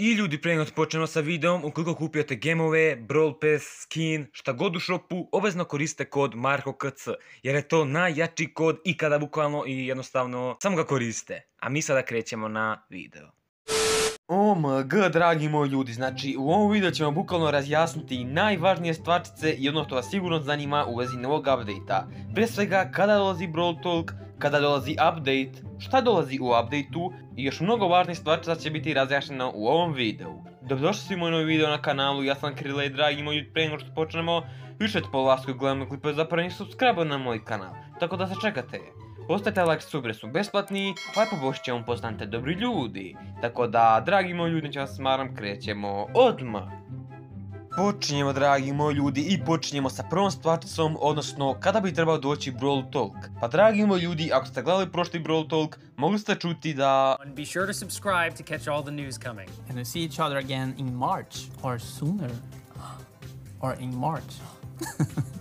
I ljudi, prije nego počnemo sa videom, ukoliko kupujete gemove, Brawl Pass, skin, šta god u shopu, obvezno koriste kod MarkoKC, jer je to najjači kod ikada bukvalno i jednostavno samo ga koriste. A mi sada krećemo na video. OMG, dragi moji ljudi, znači u ovom videu ćemo bukvalno razjasniti najvažnije stvarčice i ono što vas sigurno zanima u vezi novog update-a. Pre svega, kada dolazi Brawl Talk, kada dolazi update, šta dolazi u updateu i još mnogo važnih stvarčica će biti razjašnjeno u ovom videu. Dobrodošli svi moj novi video na kanalu, ja sam Krile i dragi moji, prije nego što počnemo, više po lasku gledamo klipe subscribe na moj kanal, tako da se čekate. Ostavite like subre su besplatni, lepo bošće vam postanite dobri ljudi. Tako da, dragi moji ljudi, će vas smaram, krećemo odmah. Počinjemo dragi moji ljudi i počinjemo sa prvom stvarčicom, odnosno kada bi trebao doći Brawl Talk. Pa dragi moji ljudi, ako ste gledali prošli Brawl Talk, mogli ste čuti da... Be sure to subscribe to catch all the news coming. And we see each other again in March or sooner. Or in March.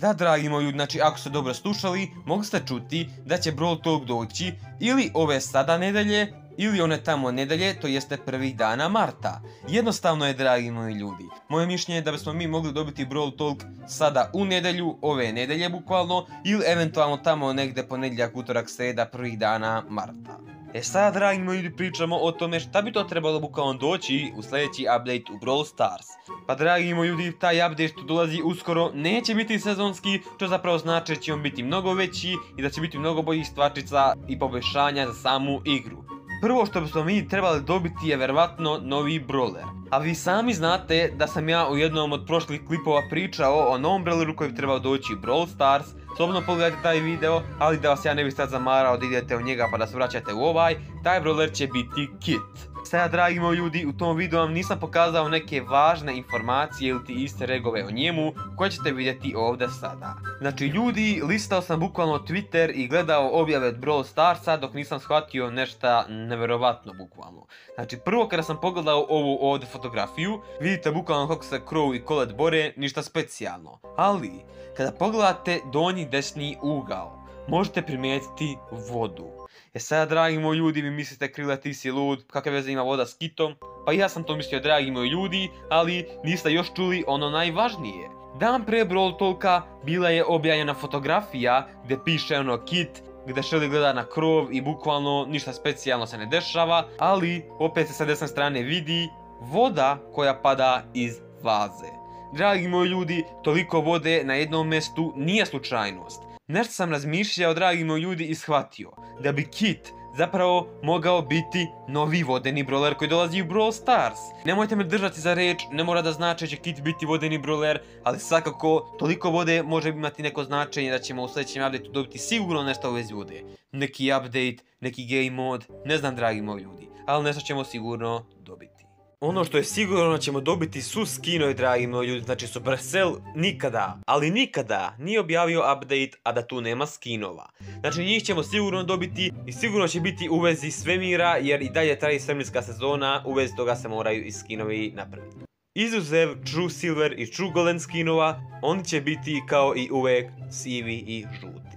Da, dragi moji ljudi, znači ako ste dobro slušali, mogli ste čuti da će Brawl Talk doći ili ove sada nedelje, ili one tamo nedelje, to jeste prvih dana Marta. Jednostavno je, dragi moji ljudi. Moje mišljenje je da bismo mi mogli dobiti Brawl Talk sada u nedelju, ove nedelje bukvalno, ili eventualno tamo negde ponedjeljak, utorak, sreda, prvih dana Marta. E sad, dragi moji ljudi, pričamo o tome šta bi to trebalo bukvalno doći u sljedeći update u Brawl Stars. Pa dragi moji ljudi, taj update što dolazi uskoro neće biti sezonski, što zapravo znači da će on biti mnogo veći i da će biti mnogo boljih stvarčica i poboljšanja za samu igru. Prvo što bismo mi trebali dobiti je verovatno novi brawler. A vi sami znate da sam ja u jednom od prošlih klipova pričao o novom brawleru koji bi trebao doći Brawl Stars. Slobodno pogledajte taj video, ali da vas ja ne bi sad zamarao da idete u njega pa da se vraćate u ovaj, taj brawler će biti Kit. Sada, dragi moji ljudi, u tom videu vam nisam pokazao neke važne informacije ili ti iste regove o njemu, koje ćete vidjeti ovdje sada. Znači, ljudi, listao sam bukvalno Twitter i gledao objave od Brawl Starsa dok nisam shvatio nešto neverovatno bukvalno. Znači, prvo kada sam pogledao ovu ovdje fotografiju, vidite bukvalno kako se Crow i Colette bore, ništa specijalno. Ali, kada pogledate donji desni ugao, možete primijetiti vodu. E sad, dragi moji ljudi, vi mislite Krila ti si lud, kakve veze ima voda s kitom? Pa ja sam to mislio, dragi moji ljudi, ali niste još čuli ono najvažnije. Dan pre Brawl Talka bila je objavljena fotografija gdje piše ono kit, gdje Shelly gleda na krov i bukvalno ništa specijalno se ne dešava, ali opet se sa desne strane vidi voda koja pada iz vaze. Dragi moji ljudi, toliko vode na jednom mjestu nije slučajnost. Nešto sam razmišljao, dragi moji ljudi, i shvatio da bi Kit zapravo mogao biti novi vodeni brawler koji dolazi u Brawl Stars. Nemojte me držati za reč, ne mora da znači da će Kit biti vodeni brawler, ali svakako toliko vode može imati neko značenje da ćemo u sljedećem updateu dobiti sigurno nešto u vezi vode. Neki update, neki game mod, ne znam dragi moji ljudi, ali nešto ćemo sigurno dobiti. Ono što je sigurno ćemo dobiti su skinoj, dragi moji ljudi, znači Supercell nikada, ali nikada nije objavio update, a da tu nema skinova. Znači njih ćemo sigurno dobiti i sigurno će biti u vezi svemira, jer i dalje traji svemirska sezona, u vezi toga se moraju i skinovi napraviti. Izuzev True Silver i True Golden skinova, oni će biti kao i uvek sivi i žuti.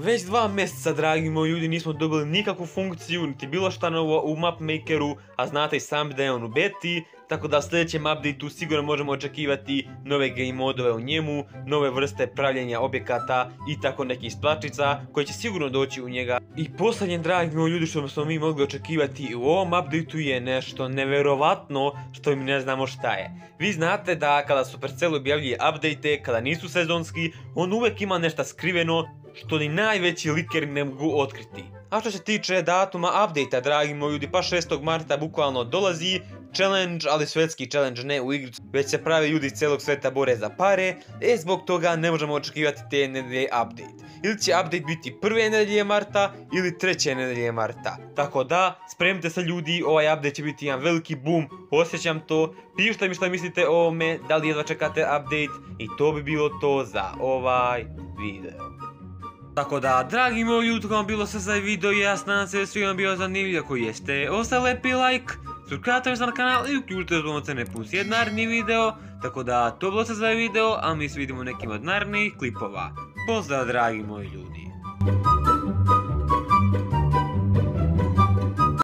Već dva mjeseca, dragi moji ljudi, nismo dobili nikakvu funkciju, niti bilo šta novo u mapmakeru, a znate i sami da je on u beti, tako da u sljedećem updateu sigurno možemo očekivati nove game modove u njemu, nove vrste pravljenja objekata i tako nekih splačica koji će sigurno doći u njega. I posljednje, dragi moji ljudi, što smo mi mogli očekivati u ovom updateu je nešto neverovatno što mi ne znamo šta je. Vi znate da kada Supercell objavljuje update kada nisu sezonski, on uvijek ima nešto skriveno što ni najveći likeri ne mogu otkriti. A što se tiče datuma update dragi moji ljudi, pa 6. marta bukvalno dolazi challenge, ali svetski challenge ne u igricu, već se pravi ljudi iz cijelog sveta bore za pare, e zbog toga ne možemo očekivati te nedelje update. Ili će update biti prve nedelje marta ili treće nedelje marta. Tako da, spremite se ljudi, ovaj update će biti jedan veliki boom, osjećam to, pišite mi što mislite o ovome, da li jedva čekate update i to bi bilo to za ovaj video. Tako da, dragi moji ljudi, vam bilo sve za video i ja se da svi vam bio ako jeste. Ostavite lepi like, subscribe se na kanal i uključite zvonce ne pusti naredni video. Tako da, to bilo sve za video, a mi se vidimo nekim od narednih klipova. Pozdrav dragi moji ljudi.